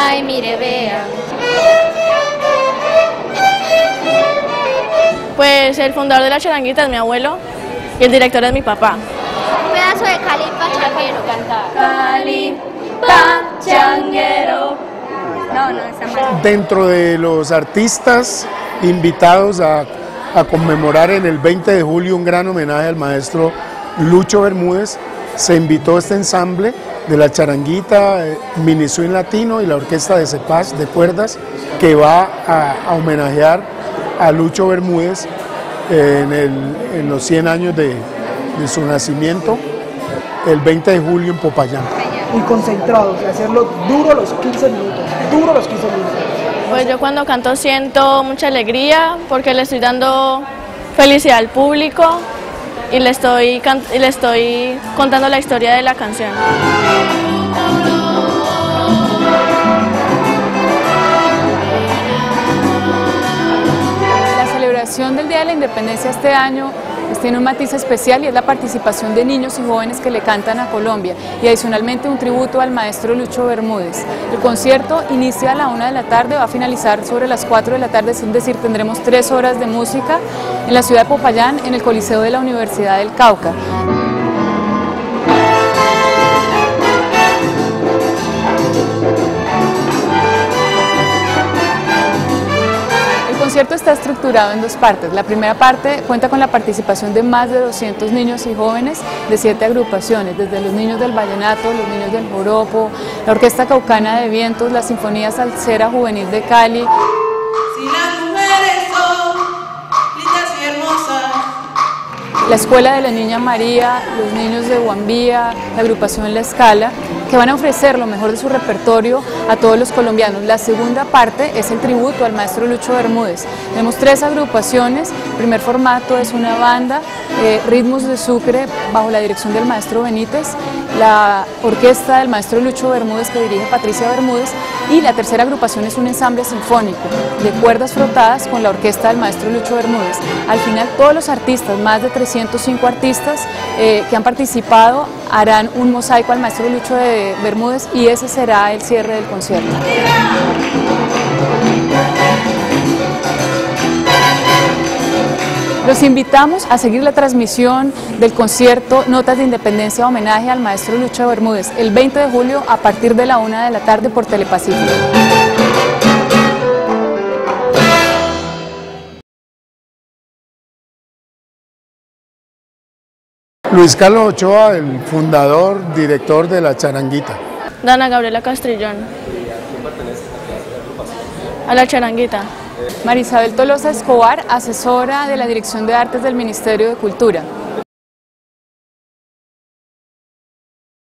Ay, mire, vea. Pues el fundador de la charanguita es mi abuelo y el director es mi papá. Un pedazo de Cali pachanguero. Cali, pachanguero. No, no, está mal. Dentro de los artistas invitados a, a conmemorar en el 20 de julio un gran homenaje al maestro Lucho Bermúdez, se invitó este ensamble de la charanguita, eh, mini swing latino y la orquesta de Cepaz de cuerdas que va a, a homenajear a Lucho Bermúdez eh, en, el- en los 100 años de, de su nacimiento, el 20 de julio en Popayán. y concentrados, y hacerlo duro los 15 minutos, duro los 15 minutos. Pues yo cuando canto siento mucha alegría porque le estoy dando felicidad al público y le estoy, y le estoy contando la historia de la canción. La celebración del Día de la Independencia este año pues, tiene un matiz especial y es la participación de niños y jóvenes que le cantan a Colombia y adicionalmente un tributo al maestro Lucho Bermúdez. El concierto inicia a la una de la tarde, va a finalizar sobre las 4 de la tarde, es decir, tendremos tres horas de música en la ciudad de Popayán, en el Coliseo de la Universidad del Cauca. Concierto está estructurado en dos partes. La primera parte cuenta con la participación de más de 200 niños y jóvenes de siete agrupaciones, desde los niños del vallenato, los niños del joropo, la Orquesta Caucana de Vientos, la Sinfonía Salsera Juvenil de Cali, la Escuela de la Niña María, los niños de Guambía, la agrupación La Escala, que van a ofrecer lo mejor de su repertorio a todos los colombianos. La segunda parte es el tributo al maestro Lucho Bermúdez. Tenemos tres agrupaciones. El primer formato es una banda, eh, Ritmos de Sucre, bajo la dirección del maestro Benítez, la orquesta del maestro Lucho Bermúdez, que dirige Patricia Bermúdez, y la tercera agrupación es un ensamble sinfónico de cuerdas frotadas con la orquesta del maestro Lucho Bermúdez. Al final todos los artistas, más de 305 artistas eh, que han participado, harán un mosaico al maestro Lucho de Bermúdez y ese será el cierre del concierto. Los invitamos a seguir la transmisión del concierto Notas de Independencia homenaje al maestro Lucho Bermúdez el 20 de julio a partir de la una de la tarde por Telepacífico. Luis Carlos Ochoa, el fundador, director de la charanguita. Dana Gabriela Castrillón. A la charanguita. Marisabel Tolosa Escobar, asesora de la Dirección de Artes del Ministerio de Cultura.